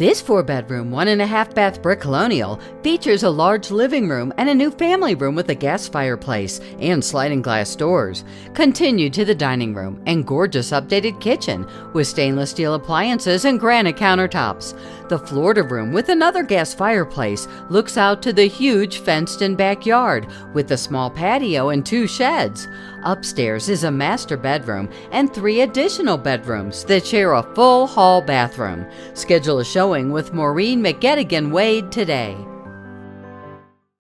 This four bedroom, one and a half bath brick colonial features a large living room and a new family room with a gas fireplace and sliding glass doors. Continue to the dining room and gorgeous updated kitchen with stainless steel appliances and granite countertops. The Florida room with another gas fireplace looks out to the huge fenced in backyard with a small patio and two sheds. Upstairs is a master bedroom and three additional bedrooms that share a full hall bathroom. Schedule a showing with Maureen McGettigan Wade today.